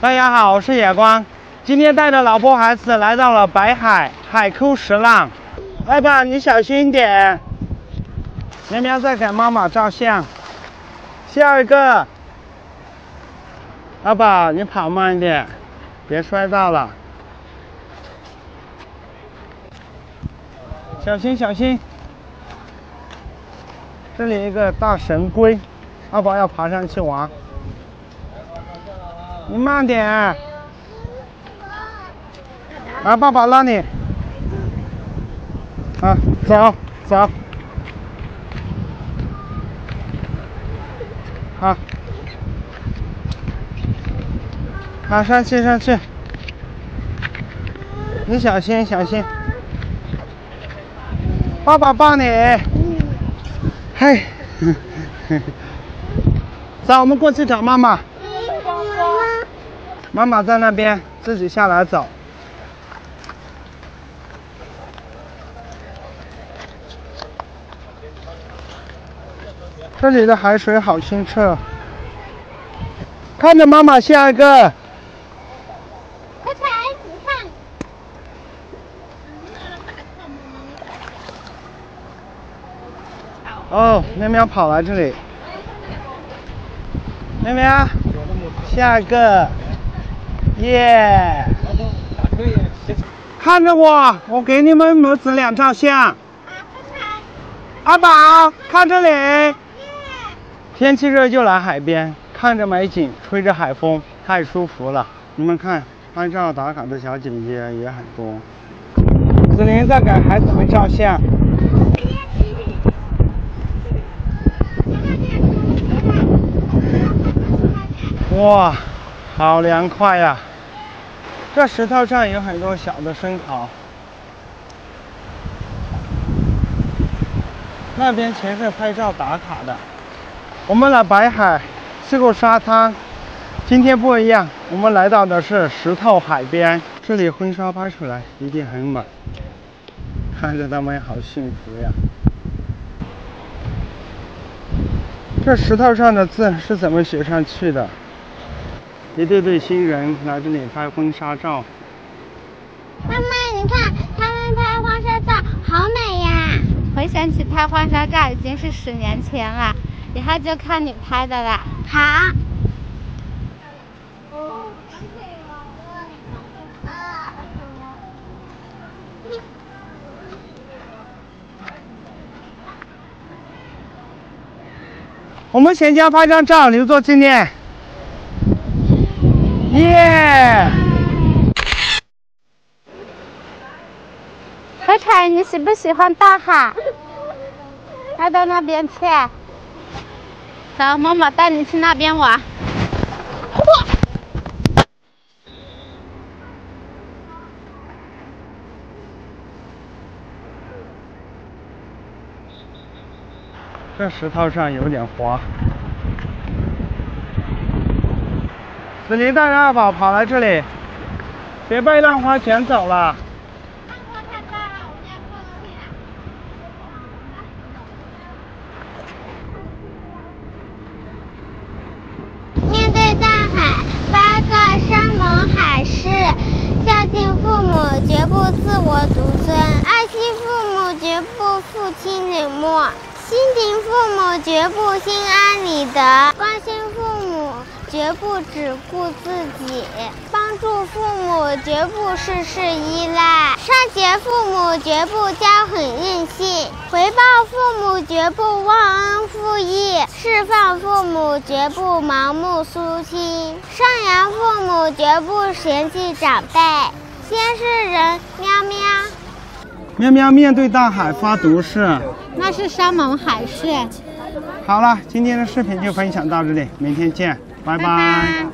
大家好，我是野光，今天带着老婆孩子来到了白海海枯石烂。爸爸，你小心点。喵喵在给妈妈照相。下一个。阿宝，你跑慢一点，别摔到了。小心小心。这里一个大神龟，阿宝要爬上去玩。你慢点，来，爸爸拉你，啊，走走，好，好上去上去，你小心小心，爸爸抱你，嘿，走，我们过去找妈妈。妈妈在那边，自己下来走。这里的海水好清澈，看着妈妈，下一个。快踩，你看。哦，喵喵跑来这里。喵喵，下一个。耶！看着我，我给你们母子俩照相。阿宝，看这里。天气热就来海边，看着美景，吹着海风，太舒服了。你们看，拍照打卡的小姐姐也很多。子林在给孩子们照相。哇，好凉快呀！这石头上有很多小的生蚝。那边全是拍照打卡的。我们来白海，去过沙滩，今天不一样，我们来到的是石头海边。这里婚纱拍出来一定很美，看着他们好幸福呀。这石头上的字是怎么写上去的？一对对新人来这里拍婚纱照。妈妈，你看他们拍婚纱照好美呀！回想起拍婚纱照已经是十年前了，以后就看你拍的了。好。我们全家拍张照留作纪念。耶！彩彩，你喜不喜欢大海？来到那边去。走，妈妈带你去那边玩。这石头上有点滑。子林带着二宝跑来这里，别被浪花卷走了。面对大海，八个山盟海誓：孝敬父母，绝不自我独尊；爱惜父母，绝不负亲冷漠；心疼父母，绝不心安理得；关心父母。绝不只顾自己，帮助父母绝不事事依赖，善解父母绝不骄横任性，回报父母绝不忘恩负义，释放父母绝不盲目疏心，赡养父母绝不嫌弃长辈。先是人，喵喵。喵喵面对大海发毒誓，那是山盟海誓。好了，今天的视频就分享到这里，明天见。拜拜。